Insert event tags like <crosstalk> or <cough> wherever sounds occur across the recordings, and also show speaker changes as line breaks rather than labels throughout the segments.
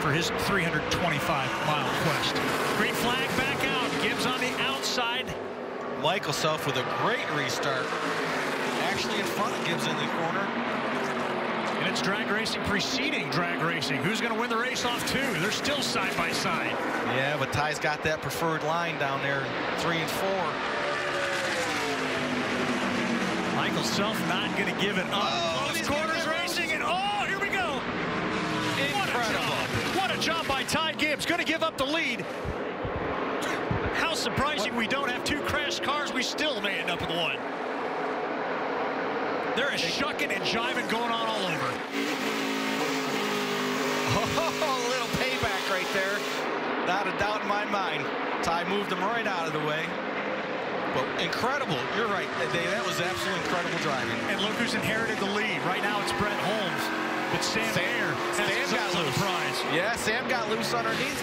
for his 325-mile quest. Green flag back out. Gibbs on the outside.
Michael Self with a great restart. Actually in front of Gibbs in the corner.
And it's drag racing preceding drag racing. Who's going to win the race off two? They're still side by side.
Yeah, but Ty's got that preferred line down there, three and four.
Michael Self not going to give it up.
Oh,
Close quarters
gonna-
racing, and oh, here we go. What a
Incredible.
Job. Job by Ty Gibbs. Going to give up the lead. How surprising we don't have two crashed cars. We still may end up with one. There is shucking and jiving going on all over. <laughs>
Oh, a little payback right there. Not a doubt in my mind. Ty moved him right out of the way. But incredible. You're right, Dave. That was absolutely incredible driving.
And look who's inherited the lead. Right now it's Brett Holmes. But Sam,
Sam-
Mayer has
Sam got loose.
prize.
Yeah, Sam got loose underneath.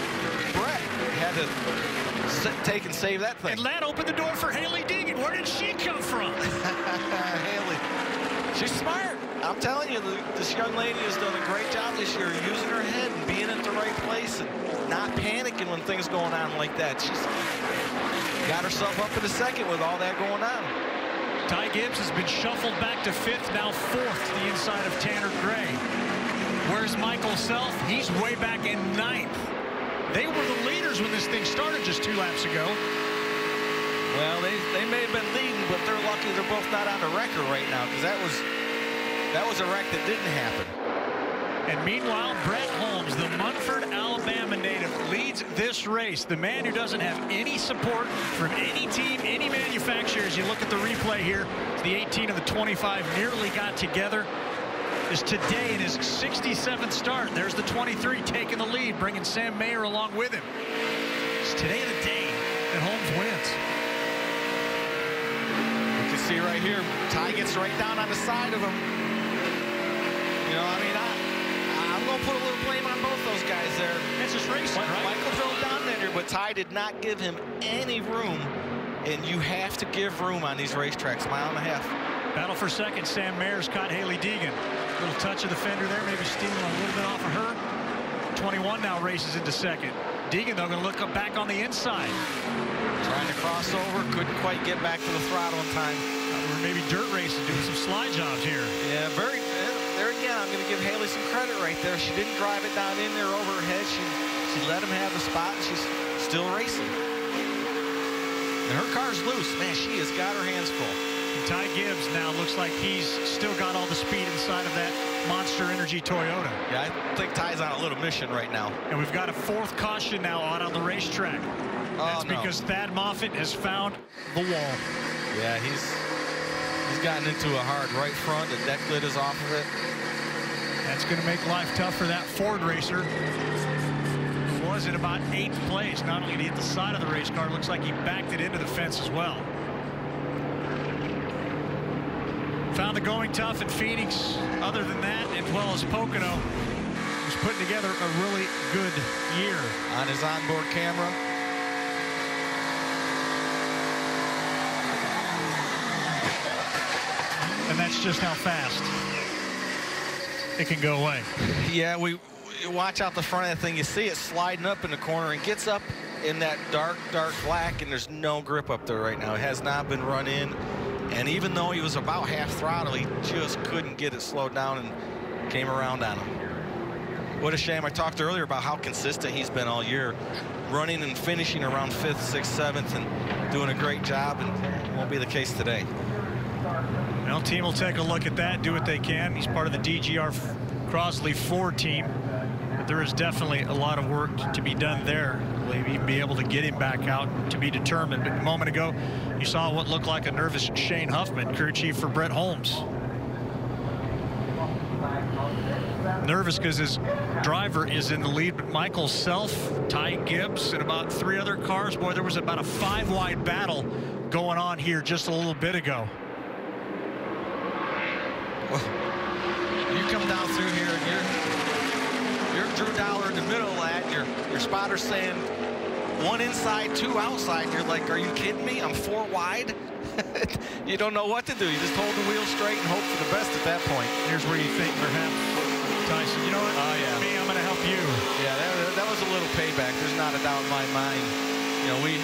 Brett had to take and save that thing.
And that opened the door for Hailie Deegan. Where did she come from? <laughs>
Hailie. She's smart. I'm telling you, this young lady has done a great job this year using her head and being at the right place and not panicking when things going on like that. She's got herself up in a second with all that going on.
Ty Gibbs has been shuffled back to fifth, now fourth to the inside of Tanner Gray. Where's Michael Self? He's way back in ninth. They were the leaders when this thing started just two laps ago.
Well, they, they may have been leading, but they're lucky they're both not on the record right now because that was that was a wreck that didn't happen.
And meanwhile, Brett Holmes, this race. The man who doesn't have any support from any team, any manufacturer. As you look at the replay here, the 18 and the 25 nearly got together. Is today in his 67th start. There's the 23 taking the lead, bringing Sam Mayer along with him. It's today the day that Holmes wins.
See right here, Ty gets right down on the side of him. You know, I mean, I, Ty did not give him any room. And you have to give room on these racetracks, mile and a half.
Battle for second. Sam Mayers caught Hailie Deegan. Little touch of the fender there, maybe stealing a little bit off of her. 21 now races into second. Deegan, though, going to look up back on the inside.
Trying to cross over, couldn't quite get back to the throttle in time.
Or maybe dirt racing, doing some slide jobs here.
Yeah, very. eh, There again, I'm going to give Hailie some credit right there. She didn't drive it down in there over her head. She she let him have the spot, and she's still racing. And her car's loose. Man, she has got her hands full.
And Ty Gibbs now looks like he's still got all the speed inside of that Monster Energy Toyota.
Yeah, I think Ty's on a little mission right now.
And we've got a fourth caution now out on the racetrack. Oh, That's
oh, no.
because Thad Moffitt has found the wall.
Yeah, he's he's gotten into a hard right front. The deck lid is off of it.
That's going to make life tough for that Ford racer. Was in about eighth place. Not only did he hit the side of the race car, looks like he backed it into the fence as well. Found the going tough in Phoenix. Other than that, as well as Pocono, was putting together a really good year.
On his onboard camera.
And that's just how fast it can go away.
Yeah, we watch out the front of that thing. You see it sliding up in the corner and gets up in that dark, dark black, and there's no grip up there right now. It has not been run in. And even though he was about half throttle, he just couldn't get it slowed down and came around on him. What a shame. I talked earlier about how consistent he's been all year, running and finishing around fifth, sixth, seventh, and doing a great job, and won't be the case today.
Well, team will take a look at that, do what they can. He's part of the DGR Crosley Ford team. There is definitely a lot of work to be done there. Even be able to get him back out to be determined? But a moment ago, you saw what looked like a nervous Shane Huffman, crew chief for Brett Holmes. Nervous because his driver is in the lead, but Michael Self, Ty Gibbs, and about three other cars. Boy, there was about a five-wide battle going on here just a little bit ago.
You come down through here Drew Dollar in the middle of that. Your your spotter's saying one inside, two outside. You're like, are you kidding me? I'm four wide. <laughs> you don't know what to do. You just hold the wheel straight and hope for the best at that point.
Here's where you think perhaps Tyson, you know what?
Oh, yeah.
Me, I'm going to help you.
Yeah, that that was a little payback. There's not a doubt in my mind. You know, we